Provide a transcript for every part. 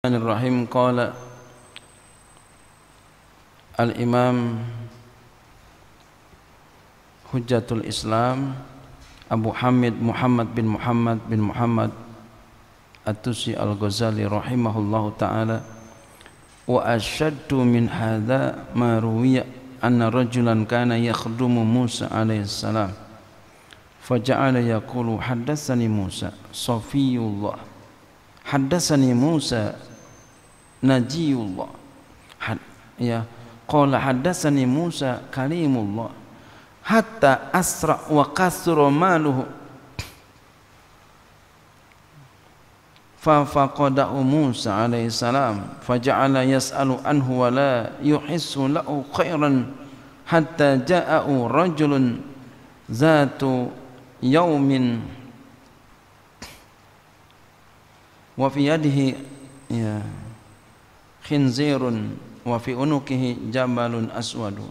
الرحمن الرحيم. قال الإمام حجة الإسلام أبو حمد محمد بن محمد بن محمد التوسي الغزالي رحمه الله تعالى وأشد من هذا ما روي أن رجلا كان يخدم موسى عليه السلام فجعل يقول حدثني موسى صفي الله. حدثني موسى Najiullah. Had, ya, qala haddatsani Musa kalimullah. Hatta asra wa kasura maluhu. Fa faqadahu Musa alaihi salam faja'ala yas'alu anhu wa la yuhissu lahu khairan hatta ja'a'u rajulun zatu yaumin wa fi yadihi ya khinzirun wa fi unukihi jabalun aswadu.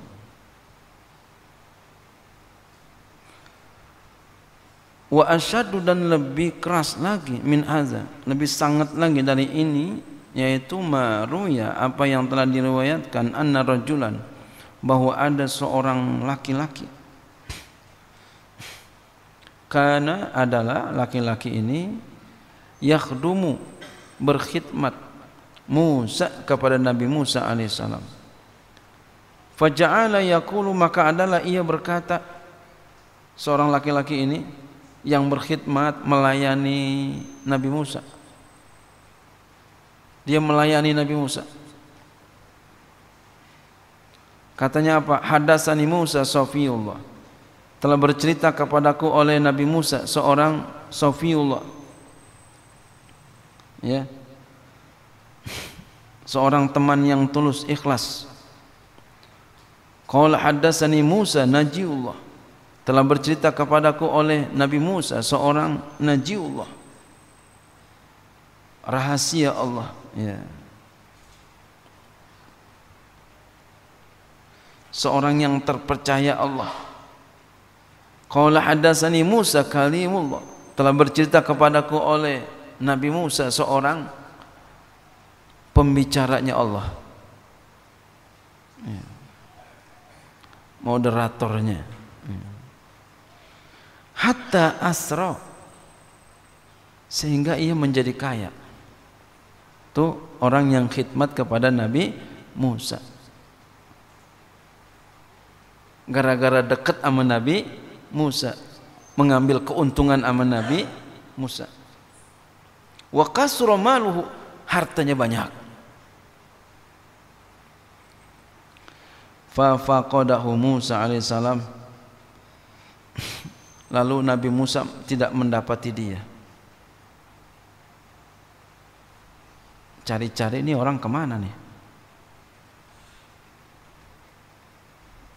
Wa asyadu dan lebih keras lagi min haza lebih sangat lagi dari ini yaitu maruya apa yang telah diriwayatkan anna rajulan bahwa ada seorang laki-laki. Karena adalah laki-laki ini yakhdumu berkhidmat Musa kepada Nabi Musa alaihissalam. Faja'ala yaqulu maka adalah ia berkata seorang laki-laki ini yang berkhidmat melayani Nabi Musa. Dia melayani Nabi Musa. Katanya apa? Hadasani Musa Sofiullah. Telah bercerita kepadaku oleh Nabi Musa seorang Sofiullah ya seorang teman yang tulus ikhlas. Qala haddatsani Musa najiullah. Telah bercerita kepadaku oleh Nabi Musa seorang najiullah. Rahasia Allah ya. Seorang yang terpercaya Allah. Qala haddatsani Musa kalimullah. Telah bercerita kepadaku oleh Nabi Musa seorang pembicaranya Allah. Ya. moderatornya. Ya. hatta asra. Sehingga ia menjadi kaya. Tuh orang yang khidmat kepada Nabi Musa. Gara-gara dekat sama Nabi Musa. Mengambil keuntungan sama Nabi Musa. Wa maluhu hartanya banyak fa faqadahu Musa alaihissalam lalu Nabi Musa tidak mendapati dia. Cari-cari ini orang ke mana nih?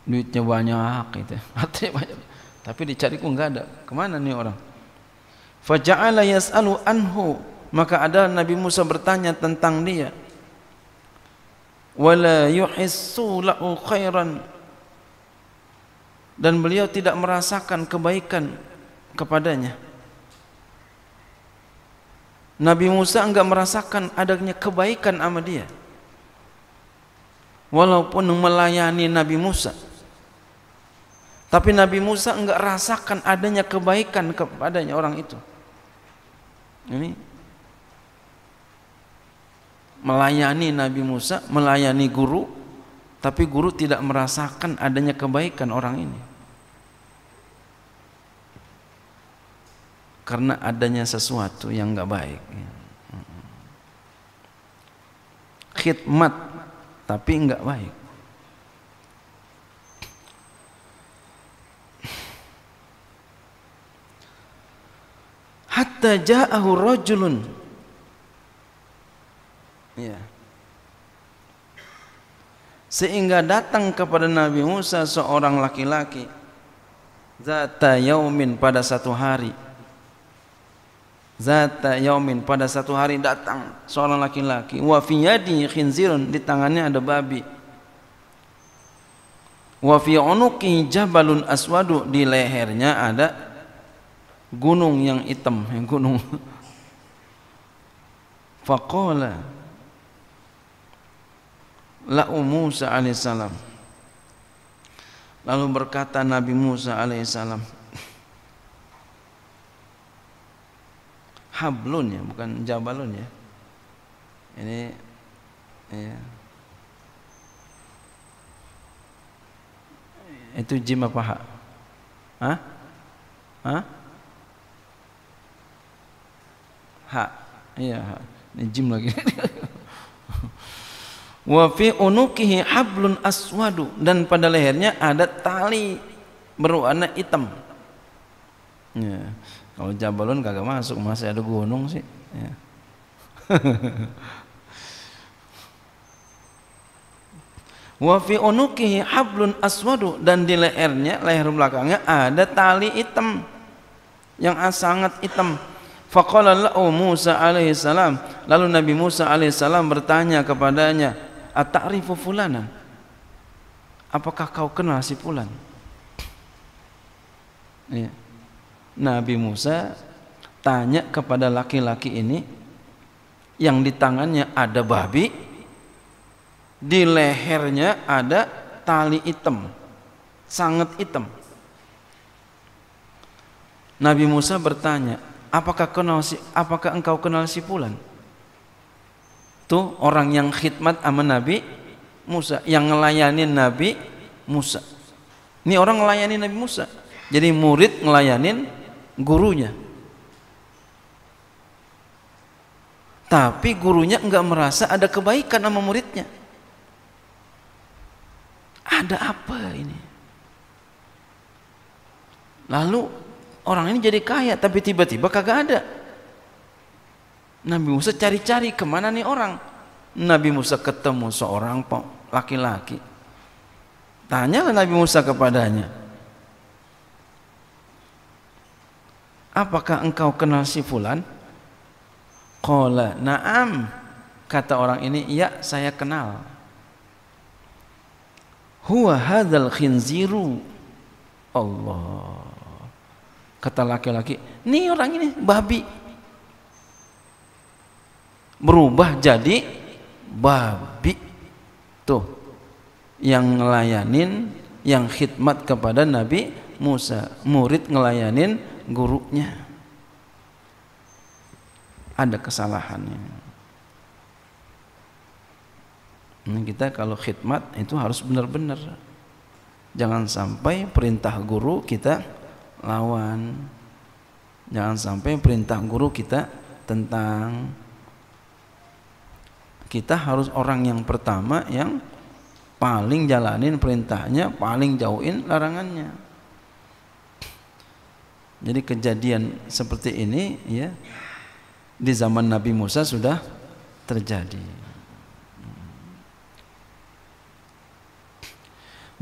Duitnya banyak gitu. Banyak. Tapi dicari kok enggak ada. Ke mana nih orang? Faja'ala yas'alu anhu. Maka ada Nabi Musa bertanya tentang dia wala yuhissu lahu khairan. Dan beliau tidak merasakan kebaikan kepadanya. Nabi Musa enggak merasakan adanya kebaikan sama dia. Walaupun melayani Nabi Musa. Tapi Nabi Musa enggak rasakan adanya kebaikan kepadanya orang itu. Ini melayani Nabi Musa, melayani guru, tapi guru tidak merasakan adanya kebaikan orang ini. Karena adanya sesuatu yang enggak baik. Khidmat tapi enggak baik. Hatta ja'ahu rajulun Ya. Sehingga datang kepada Nabi Musa seorang laki-laki Zata yaumin pada satu hari Zata yaumin pada satu hari datang seorang laki-laki Wa fi yadi khinzirun di tangannya ada babi Wa fi unuki jabalun aswadu di lehernya ada gunung yang hitam, yang gunung. Faqala lahu Musa alaihissalam lalu berkata Nabi Musa alaihissalam hablun ya bukan jabalun ya ini ya itu jim apa ha? Hah? Hah? Ha. Iya, ha. Ini jim lagi. Wa fi unukihi hablun aswadu dan pada lehernya ada tali berwarna hitam. Ya. Kalau Jabalun kagak masuk, masih ada gunung sih. Ya. Wa fi unukihi hablun aswadu dan di lehernya, leher belakangnya ada tali hitam yang sangat hitam. Faqala lahu Musa alaihi salam. Lalu Nabi Musa alaihi salam bertanya kepadanya, "Ata'rifu fulana?" Apakah kau kenal si fulan? Ya. Nabi Musa tanya kepada laki-laki ini yang di tangannya ada babi, di lehernya ada tali hitam sangat hitam Nabi Musa bertanya apakah kenal si apakah engkau kenal si fulan tuh orang yang khidmat sama Nabi Musa yang ngelayanin Nabi Musa ini orang ngelayanin Nabi Musa jadi murid ngelayanin gurunya tapi gurunya enggak merasa ada kebaikan sama muridnya ada apa ini? Lalu orang ini jadi kaya tapi tiba-tiba kagak ada. Nabi Musa cari-cari ke mana nih orang. Nabi Musa ketemu seorang laki-laki. Tanyalah Nabi Musa kepadanya. Apakah engkau kenal si fulan? Qala na'am. Kata orang ini, "Ya, saya kenal." huwa hadzal khinziru Allah kata laki-laki ini orang ini babi berubah jadi babi tuh yang ngelayanin yang khidmat kepada Nabi Musa murid ngelayanin gurunya ada kesalahannya Ini kita kalau khidmat itu harus benar-benar. Jangan sampai perintah guru kita lawan. Jangan sampai perintah guru kita tentang kita harus orang yang pertama yang paling jalanin perintahnya, paling jauhin larangannya. Jadi kejadian seperti ini ya di zaman Nabi Musa sudah terjadi.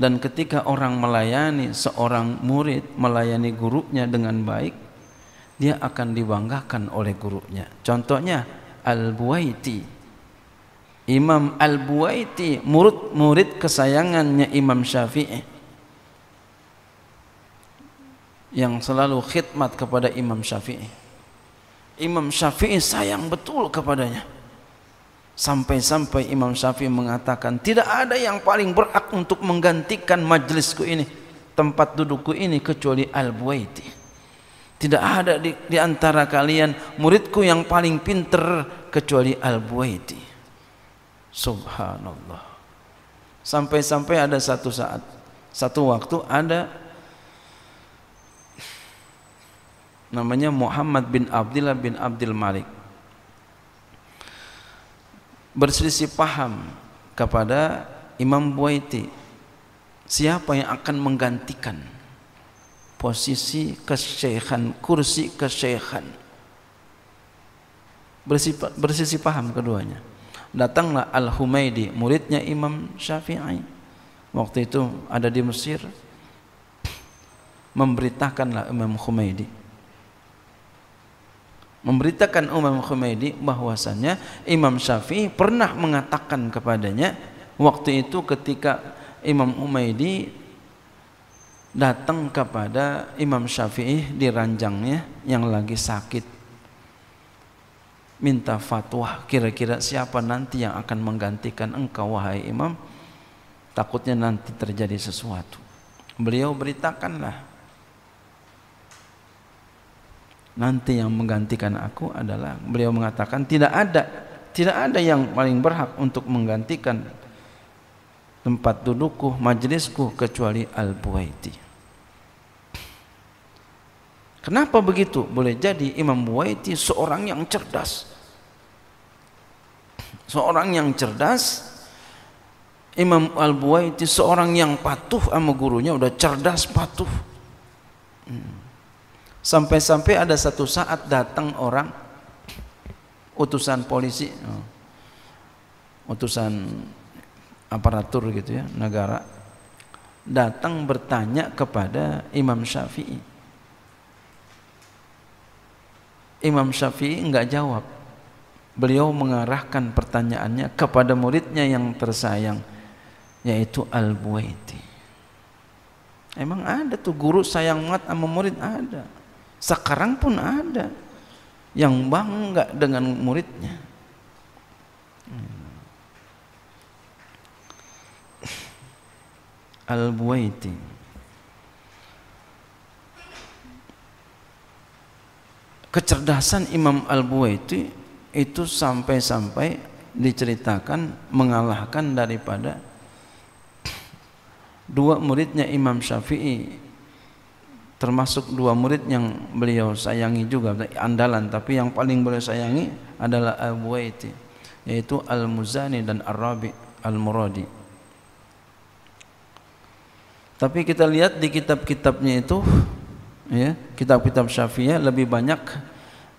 dan ketika orang melayani seorang murid melayani gurunya dengan baik dia akan dibanggakan oleh gurunya contohnya Al-Buaiti Imam Al-Buaiti murid-murid kesayangannya Imam Syafi'i yang selalu khidmat kepada Imam Syafi'i Imam Syafi'i sayang betul kepadanya Sampai-sampai Imam Syafi'i mengatakan tidak ada yang paling berhak untuk menggantikan majlisku ini, tempat dudukku ini kecuali Al-Buaiti. Tidak ada di, di antara kalian muridku yang paling pinter kecuali Al-Buaiti. Subhanallah. Sampai-sampai ada satu saat, satu waktu ada namanya Muhammad bin Abdullah bin Abdul Malik. Berselisih paham kepada Imam Buaiti siapa yang akan menggantikan posisi kesyekhan kursi kesyekhan. Bersisi paham keduanya datanglah Al-Humaidi muridnya Imam Syafi'i. Waktu itu ada di Mesir. Memberitakanlah Imam Humaidi memberitakan Imam Khumaidi bahwasanya Imam Syafi'i pernah mengatakan kepadanya waktu itu ketika Imam Humaidi datang kepada Imam Syafi'i di ranjangnya yang lagi sakit minta fatwa kira-kira siapa nanti yang akan menggantikan engkau wahai imam? Takutnya nanti terjadi sesuatu. Beliau beritakanlah. Nanti yang menggantikan aku adalah beliau mengatakan tidak ada tidak ada yang paling berhak untuk menggantikan tempat dudukku majelisku kecuali al-buaiti Kenapa begitu? Boleh jadi Imam Buaiti seorang yang cerdas. Seorang yang cerdas. Imam Al-Buaiti seorang yang patuh sama gurunya, udah cerdas patuh. Hmm. Sampai-sampai ada satu saat datang orang utusan polisi, oh, utusan aparatur gitu ya, negara datang bertanya kepada Imam Syafi'i Imam Syafi'i enggak jawab. Beliau mengarahkan pertanyaannya kepada muridnya yang tersayang yaitu Al-Buaiti. Emang ada tuh guru sayang banget sama murid ada. Sekarang pun ada yang bangga dengan muridnya. Al-Buaiti kecerdasan Imam Al-Buwaiti itu sampai-sampai diceritakan mengalahkan daripada dua muridnya Imam Syafi'i. Termasuk dua murid yang beliau sayangi juga andalan. Tapi yang paling beliau sayangi adalah Al-Buwaiti yaitu Al-Muzani dan Ar-Rabi Al-Muradi. Tapi kita lihat di kitab-kitabnya itu ya kitab-kitab Syafi'iyah lebih banyak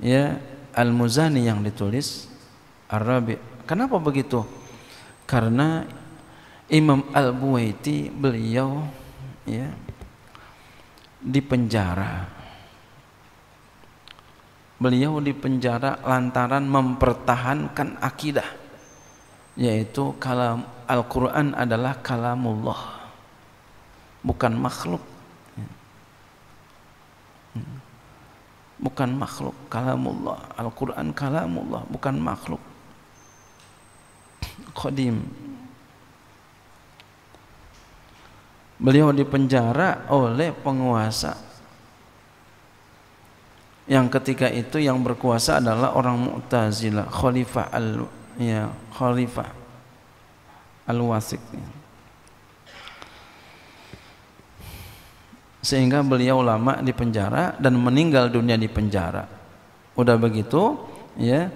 ya Al-Muzani yang ditulis Arabi. Kenapa begitu? Karena Imam Al-Buwaiti beliau ya di penjara. Beliau di penjara lantaran mempertahankan akidah yaitu kalam Al-Qur'an adalah kalamullah bukan makhluk bukan makhluk kalamullah. Al-Quran kalamullah bukan makhluk. Qadim. Beliau dipenjara oleh penguasa. Yang ketika itu yang berkuasa adalah orang Mu'tazilah Khalifah al ya Khalifah al-Wasik sehingga beliau lama di penjara dan meninggal dunia di penjara. Udah begitu, ya.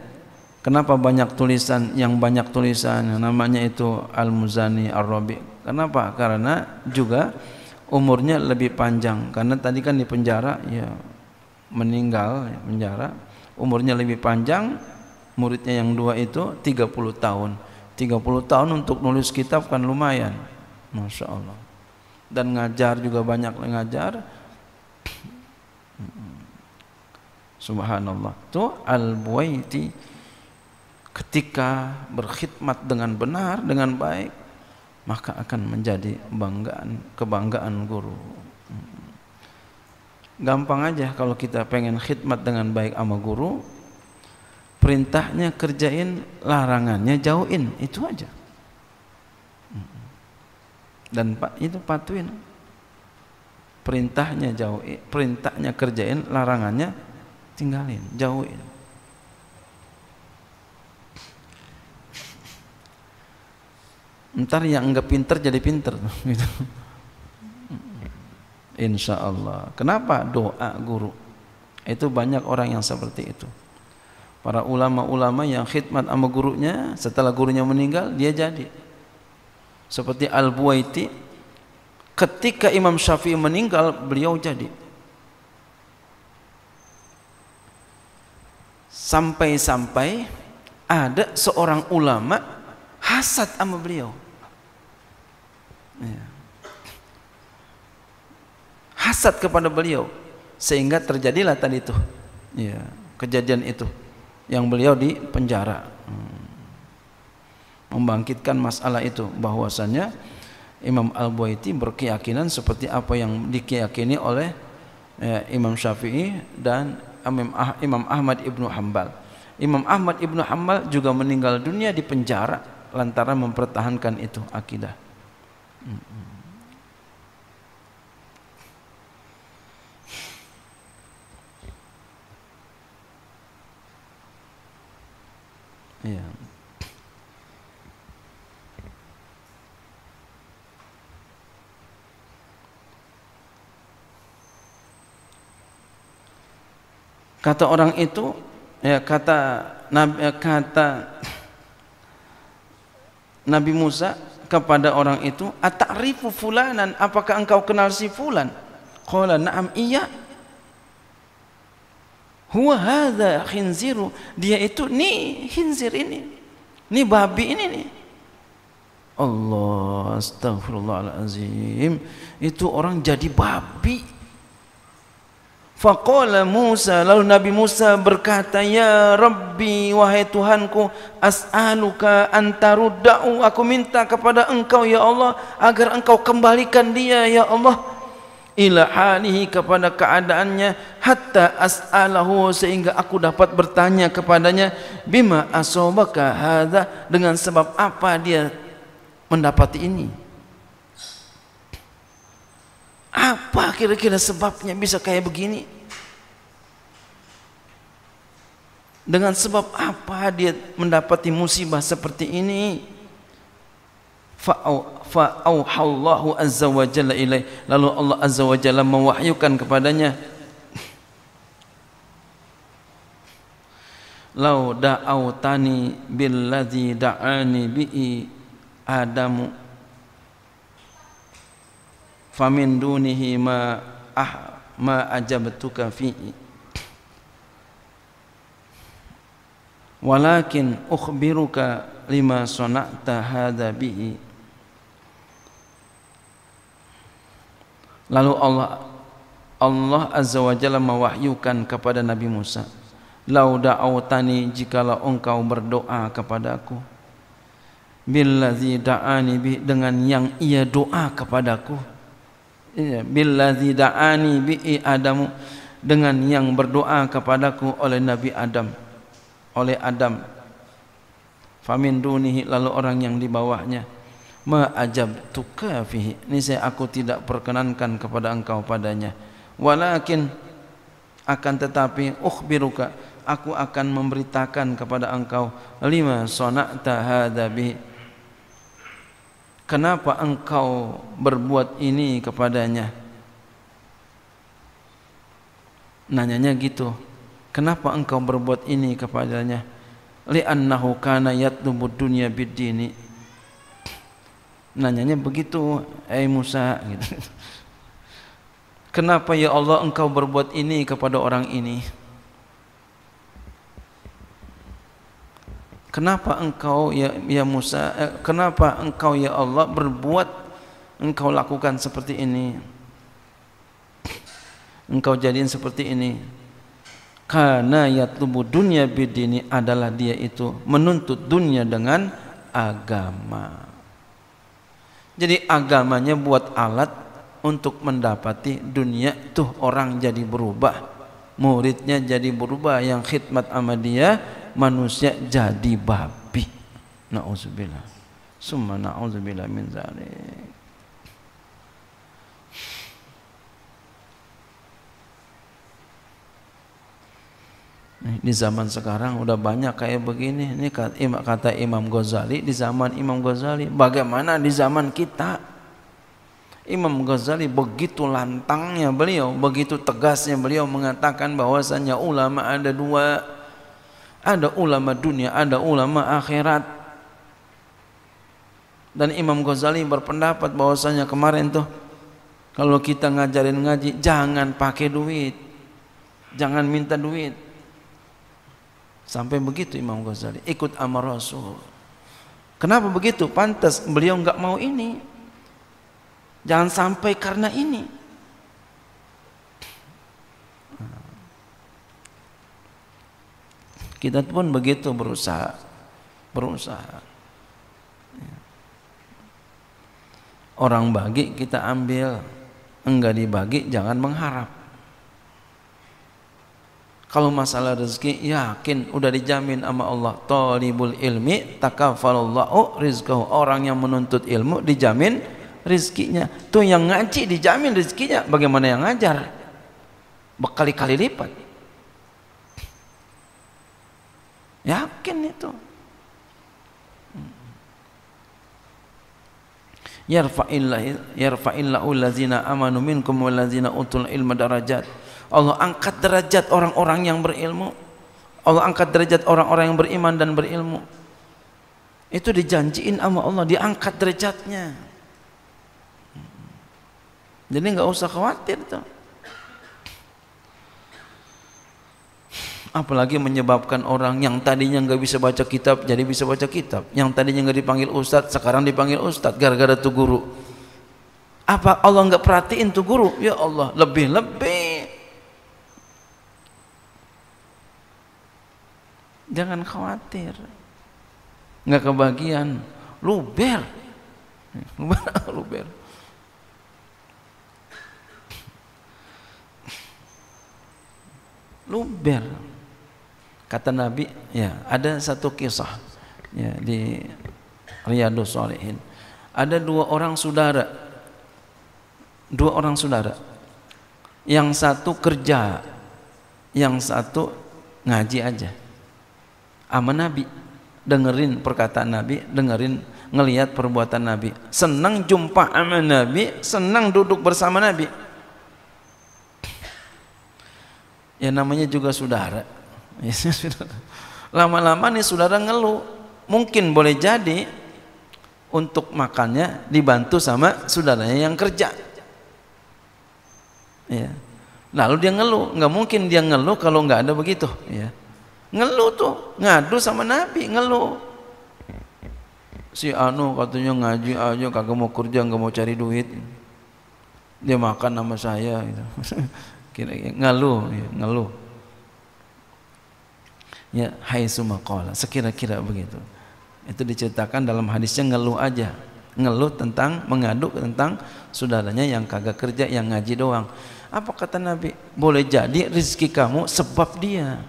Kenapa banyak tulisan yang banyak tulisan namanya itu Al-Muzani Ar-Rabi? Kenapa? Karena juga umurnya lebih panjang. Karena tadi kan di penjara ya meninggal ya, penjara, umurnya lebih panjang. Muridnya yang dua itu 30 tahun. 30 tahun untuk nulis kitab kan lumayan. Masya Allah dan ngajar juga banyak ngajar. Subhanallah. Itu al-buaiti ketika berkhidmat dengan benar dengan baik maka akan menjadi banggaan kebanggaan guru. Gampang aja kalau kita pengen khidmat dengan baik sama guru perintahnya kerjain larangannya jauhin. Itu aja dan pak itu patuhin perintahnya jauh perintahnya kerjain larangannya tinggalin jauhin ntar yang enggak pinter jadi pinter gitu. Insya Allah kenapa doa guru? Itu banyak orang yang seperti itu. Para ulama-ulama yang khidmat sama gurunya setelah gurunya meninggal dia jadi seperti Al-Buaiti ketika Imam Syafi'i meninggal beliau jadi. Sampai-sampai ada seorang ulama hasad sama beliau. Ya. hasad kepada beliau sehingga terjadilah tadi itu ya, kejadian itu yang beliau di penjara membangkitkan masalah itu bahwasanya Imam Al-Buaiti berkeyakinan seperti apa yang dikeyakini oleh eh, Imam Syafi'i dan Imam, ah, Ahmad Ibnu Hambal Imam Ahmad Ibnu Hambal juga meninggal dunia di penjara lantaran mempertahankan itu akidah. Iya. Kata orang itu, ya kata Nabi, ya, kata Nabi Musa kepada orang itu, "Ata'rifu fulanan? Apakah engkau kenal si fulan?" Qala, "Na'am, iya." Huwa hadza khinziru. Dia itu nih khinzir ini. Nih babi ini nih. Allah astagfirullahalazim. Itu orang jadi babi. Faqala Musa lalu Nabi Musa berkata ya Rabbi wahai Tuhanku as'aluka antarudda'u aku minta kepada engkau ya Allah agar engkau kembalikan dia ya Allah ila halihi kepada keadaannya hatta as'alahu sehingga aku dapat bertanya kepadanya bima asobaka hadza dengan sebab apa dia mendapati ini apa kira-kira sebabnya bisa kayak begini? Dengan sebab apa dia mendapati musibah seperti ini? Fa'auhallahu azza wa jalla ilaih. Lalu Allah azza wa jalla mewahyukan kepadanya. Lau da'autani billadhi da'ani bi'i Adamu famin dunihi ma ah ma ajabtuka fi'i walakin ukhbiruka lima sana'ta hadha bihi lalu Allah Allah azza wa jalla mewahyukan kepada Nabi Musa lau da'autani jikalau engkau berdoa kepadaku billadzi da'ani bi dengan yang ia doa kepadaku Iya, billadzi da'ani bi'i Adamu. Dengan yang berdoa kepadaku oleh Nabi Adam. Oleh Adam. Famin dunihi lalu orang yang di bawahnya. Ma ajabtuka fihi. Ini saya aku tidak perkenankan kepada engkau padanya. Walakin akan tetapi ukhbiruka aku akan memberitakan kepada engkau lima sona'ta hadza bihi Kenapa engkau berbuat ini kepadanya? Nanyanya gitu. Kenapa engkau berbuat ini kepadanya? Li'annahu kana yatlubu dunya bid-dini. Nanyanya begitu, eh Musa gitu. Kenapa ya Allah engkau berbuat ini kepada orang ini? Kenapa engkau ya, ya Musa, eh, kenapa engkau ya Allah berbuat engkau lakukan seperti ini? Engkau jadiin seperti ini. Karena yatlubu dunia bidini adalah dia itu menuntut dunia dengan agama. Jadi agamanya buat alat untuk mendapati dunia tuh orang jadi berubah. Muridnya jadi berubah yang khidmat sama dia manusia jadi babi. Nauzubillah. Summa nauzubillah min zalik. Di zaman sekarang udah banyak kayak begini. Ini kata Imam Ghazali di zaman Imam Ghazali. Bagaimana di zaman kita? Imam Ghazali begitu lantangnya beliau, begitu tegasnya beliau mengatakan bahwasanya ulama ada dua ada ulama dunia, ada ulama akhirat. Dan Imam Ghazali berpendapat bahwasanya kemarin tuh kalau kita ngajarin ngaji jangan pakai duit. Jangan minta duit. Sampai begitu Imam Ghazali ikut amar Rasul. Kenapa begitu? Pantas beliau nggak mau ini. Jangan sampai karena ini. Kita pun begitu berusaha, berusaha. Orang bagi kita ambil, enggak dibagi jangan mengharap. kalau masalah rezeki yakin udah dijamin sama Allah. Talibul ilmi takaffalallahu rizqahu. Orang yang menuntut ilmu dijamin rezekinya. Tuh yang ngaji dijamin rezekinya. Bagaimana yang ngajar? Berkali-kali lipat. Yakin itu. Yarfa'illahu yarfa'illahu allazina amanu minkum wallazina utul ilma darajat. Allah angkat derajat orang-orang yang berilmu. Allah angkat derajat orang-orang yang beriman dan berilmu. Itu dijanjiin sama Allah diangkat derajatnya. Jadi nggak usah khawatir tuh apalagi menyebabkan orang yang tadinya nggak bisa baca kitab jadi bisa baca kitab. Yang tadinya nggak dipanggil ustadz sekarang dipanggil ustadz gara-gara tuh guru. Apa Allah nggak perhatiin tuh guru? Ya Allah lebih-lebih. Jangan khawatir. Nggak kebagian. Luber. Luber. Luber. luber kata Nabi ya ada satu kisah ya di Riyadus Salihin ada dua orang saudara. Dua orang saudara. Yang satu kerja yang satu ngaji aja. Sama Nabi. Dengerin perkataan Nabi dengerin ngelihat perbuatan Nabi. Senang jumpa sama Nabi senang duduk bersama Nabi. Ya namanya juga saudara lama-lama nih saudara ngeluh. Mungkin boleh jadi untuk makannya dibantu sama saudaranya yang kerja. Ya. Lalu dia ngeluh. Nggak mungkin dia ngeluh kalau nggak ada begitu. Ya. Ngeluh tuh ngadu sama Nabi ngeluh. Si Anu katanya ngaji aja kagak mau kerja nggak mau cari duit. Dia makan sama saya gitu. kira ngeluh ya, ngeluh ya hai sumakola. Sekira-kira begitu. Itu diceritakan dalam hadisnya ngeluh aja. Ngeluh tentang mengaduk tentang saudaranya yang kagak kerja yang ngaji doang. Apa kata Nabi? Boleh jadi rezeki kamu sebab dia.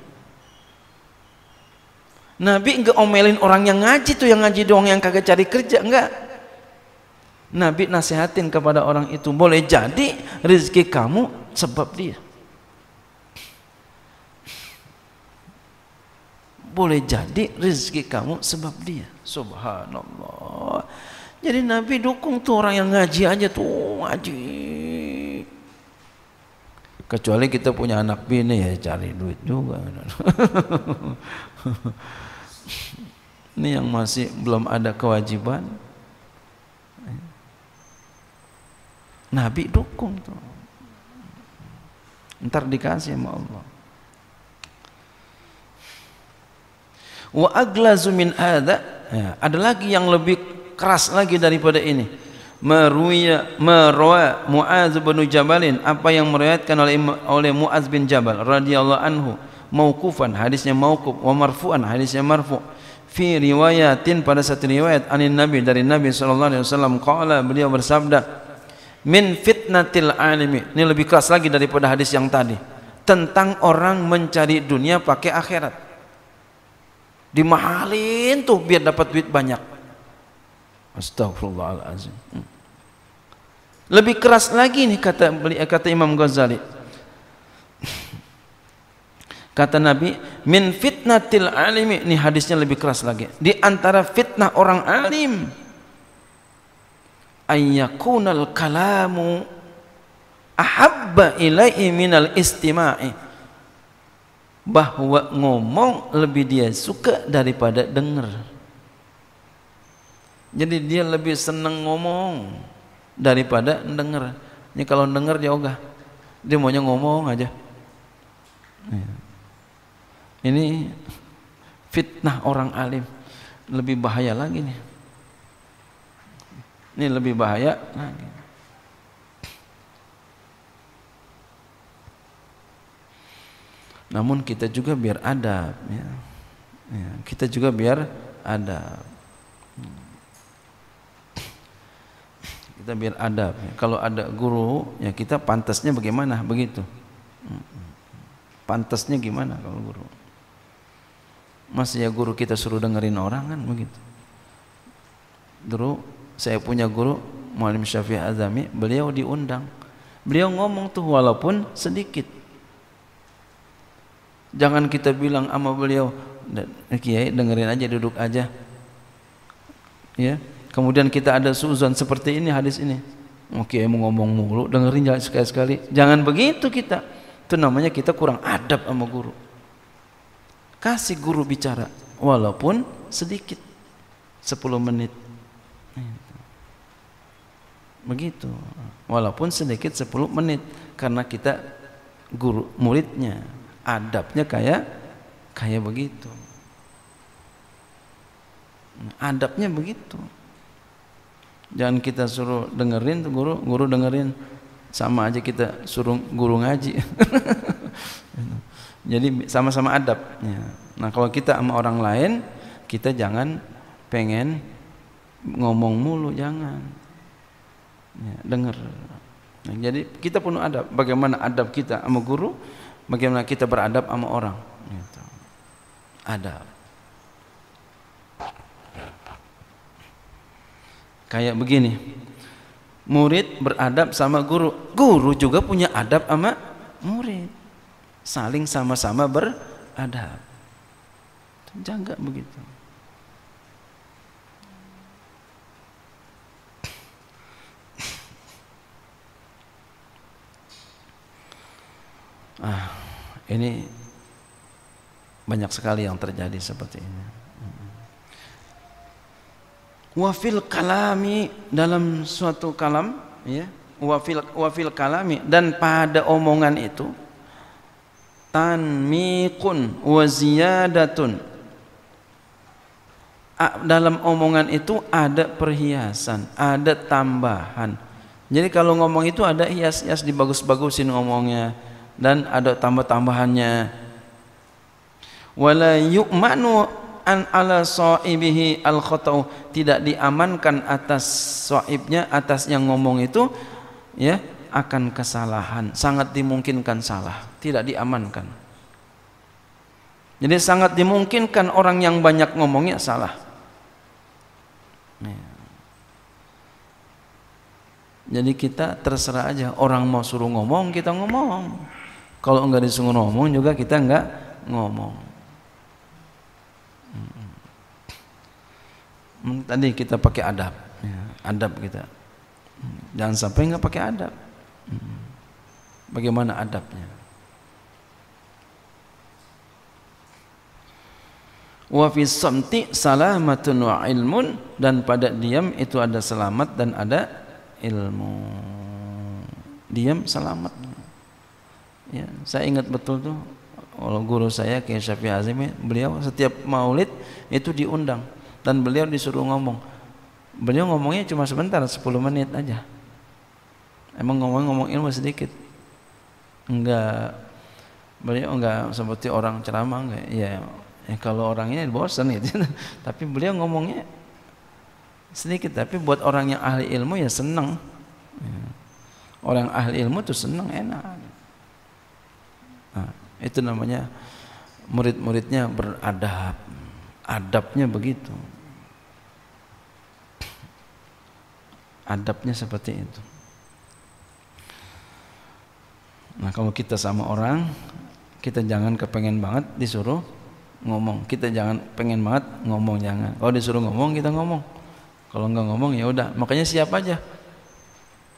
Nabi enggak omelin orang yang ngaji tuh yang ngaji doang yang kagak cari kerja. Enggak. Nabi nasihatin kepada orang itu boleh jadi rezeki kamu sebab dia. Boleh jadi rezeki kamu sebab dia. Subhanallah. Jadi Nabi dukung tuh orang yang ngaji aja tuh ngaji. Kecuali kita punya anak bini ya cari duit juga. Ini yang masih belum ada kewajiban. Nabi dukung tuh. Ntar dikasih sama Allah. Wa aglazu min ada ya, ada lagi yang lebih keras lagi daripada ini. Meruya merwa Muaz bin Jabalin. Apa yang meriwayatkan oleh oleh Muaz bin Jabal radhiyallahu anhu. Mauqufan hadisnya mauquf. Wa marfu'an hadisnya marfu' fi riwayatin pada satu riwayat anin nabi dari nabi sallallahu alaihi wasallam qala beliau bersabda min fitnatil alimi. Ini lebih keras lagi daripada hadis yang tadi. Tentang orang mencari dunia pakai akhirat dimahalin tuh biar dapat duit banyak astagfirullahalazim hmm. lebih keras lagi nih kata kata Imam Ghazali Kata Nabi, min fitnatil alimi. Ini hadisnya lebih keras lagi. Di antara fitnah orang alim ayyakunal kalamu ahabba ilaihi minal istima'i. Bahwa ngomong lebih dia suka daripada dengar. Jadi dia lebih senang ngomong daripada dengar. Ini kalau dengar dia ogah. Dia maunya ngomong aja. Ya. Ini fitnah orang alim. Lebih bahaya lagi nih. Ini lebih bahaya lagi. Namun kita juga biar adab ya. ya kita juga biar adab. Kita biar adab. Kalau ada guru, ya kita pantasnya bagaimana begitu. pantasnya gimana kalau guru masih ya guru kita suruh dengerin orang kan begitu dulu saya punya guru Mualim Syafi'i Azami beliau diundang beliau ngomong tuh walaupun sedikit jangan kita bilang sama beliau kiai dengerin aja duduk aja. Ya kemudian kita ada suzon seperti ini hadis ini. Oke mau ngomong mulu dengerin sekali-sekali. Jangan begitu kita. Itu namanya kita kurang adab sama guru. Kasih guru bicara walaupun sedikit 10 menit. Begitu. Walaupun sedikit 10 menit karena kita guru muridnya adabnya kayak kayak begitu. Adabnya begitu. Jangan kita suruh dengerin guru guru dengerin. Sama aja kita suruh guru ngaji. Jadi sama-sama adab ya. nah kalau kita sama orang lain kita jangan pengen ngomong mulu jangan. Ya, dengar nah, jadi kita penuh adab. Bagaimana adab kita sama guru bagaimana kita beradab sama orang? Gitu. adab kayak begini. Murid beradab sama guru. Guru juga punya adab sama murid. Saling sama-sama beradab. Jaga begitu ah ini banyak sekali yang terjadi seperti ini. Wafil kalami dalam suatu kalam ya wafil wafil kalami dan pada omongan itu tanmiqun wa ziyadatun. Dalam omongan itu ada perhiasan ada tambahan. Jadi kalau ngomong itu ada hias-hias dibagus-bagusin ngomongnya dan ada tambah-tambahannya. Wala yu'manu an ala sahibihi al khatau tidak diamankan atas sahibnya atas yang ngomong itu ya akan kesalahan. Sangat dimungkinkan salah. Tidak diamankan. Jadi sangat dimungkinkan orang yang banyak ngomongnya salah. Ya. jadi kita terserah aja. Orang mau suruh ngomong kita ngomong kalau enggak disuruh ngomong juga kita enggak ngomong hmm. tadi kita pakai adab ya, adab kita jangan sampai enggak pakai adab Bagaimana adabnya? Wa fi samti salamatun wa ilmun dan pada diam itu ada selamat dan ada ilmu. Diam selamat. Ya, saya ingat betul tuh kalau guru saya Kiai Syafi'i Azimi, beliau setiap maulid itu diundang dan beliau disuruh ngomong. Beliau ngomongnya cuma sebentar 10 menit aja Emang ngomong-ngomong ilmu sedikit? Enggak. Beliau enggak seperti orang ceramah enggak. Ya, ya kalau orangnya bosan gitu. tapi beliau ngomongnya sedikit tapi buat orang yang ahli ilmu ya senang. Ya. Orang ahli ilmu tuh senang enak. Itu namanya murid-muridnya beradab. Adabnya begitu. Adabnya seperti itu. Nah kalau kita sama orang kita jangan kepengen banget disuruh ngomong. Kita jangan pengen banget ngomong jangan. Kalau disuruh ngomong kita ngomong. Kalau nggak ngomong ya udah. Makanya siap aja.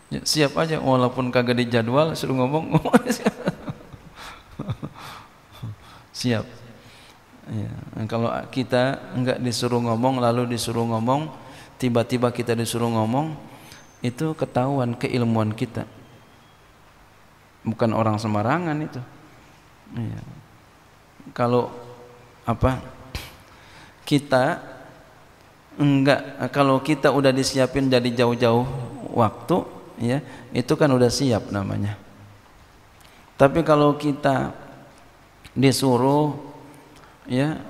Ya, siap aja walaupun kagak dijadwal suruh ngomong ngomong siap ya. Kalau kita nggak disuruh ngomong lalu disuruh ngomong tiba-tiba kita disuruh ngomong itu ketahuan keilmuan kita bukan orang sembarangan itu ya. kalau apa kita enggak kalau kita udah disiapin dari jauh-jauh waktu ya itu kan udah siap namanya tapi kalau kita disuruh ya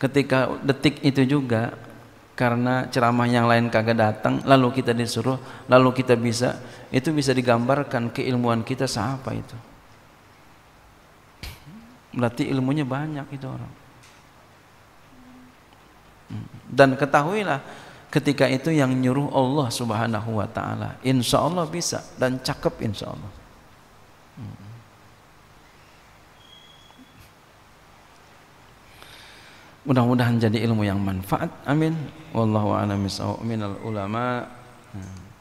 ketika detik itu juga karena ceramah yang lain kagak datang lalu kita disuruh lalu kita bisa itu bisa digambarkan keilmuan kita siapa itu. Berarti ilmunya banyak itu orang. Dan ketahuilah ketika itu yang nyuruh Allah subhanahu wa ta'ala insya Allah bisa dan cakep insya Allah mudah-mudahan jadi ilmu yang manfaat. Amin. Wallahu a'lam minal ulama. Hmm.